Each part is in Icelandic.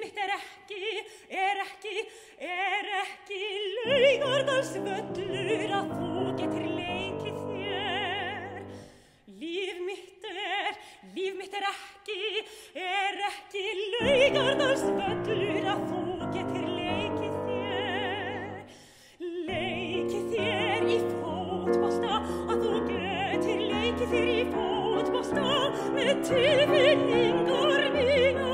mitt er ekki, er ekki, er ekki laugardals völlur að þú getur leikið þér. Líf mitt er, líf mitt er ekki, er ekki laugardals völlur að þú getur leikið þér. Leikið þér í fótbolta, að þú getur leikið þér í fótbolta með tilfinningar mínar.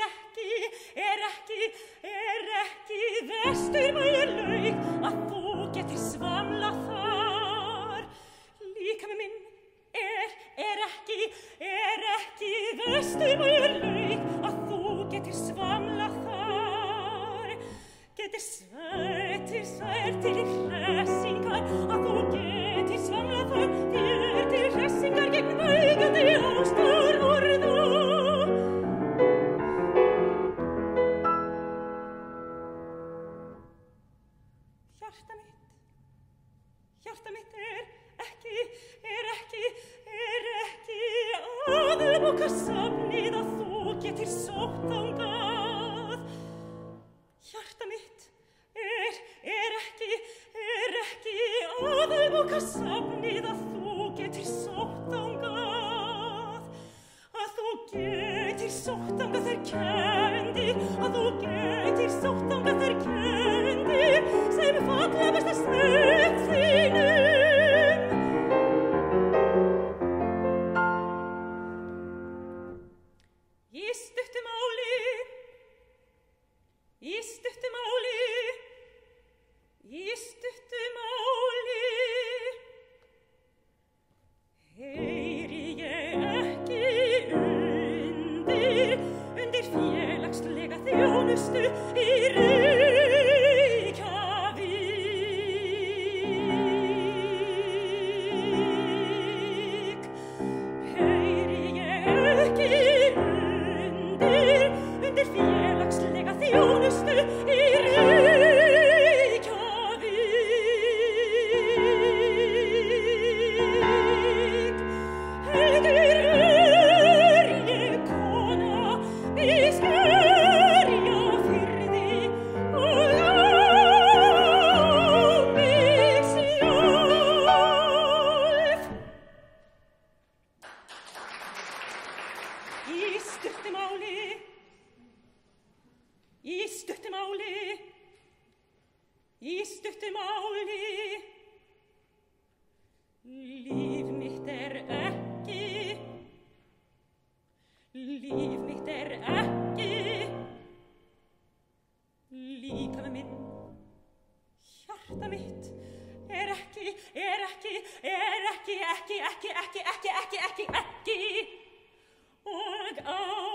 Er ekki, er ekki, er ekki vestur mægur laug að þú getur svamla þar. Líka með minn er, er ekki, er ekki vestur mægur laug að þú getur svamla þar. Getur svætir, svætir hressingar að þú getur svamla þar. Aðalboka safnið að þú getur sótt þangað. Hjarta mitt er, er ekki, er ekki aðalboka safnið að þú getur sótt þangað. Að þú getur sótt þangað þær kendir, að þú getur sótt þangað í stuttu máli, í stuttu máli. Líf mitt er ekki, líf mitt er ekki, líka með minn. Hjarta mitt er ekki, er ekki, er ekki, ekki, ekki, ekki, ekki, ekki, ekki, ekki. Og á.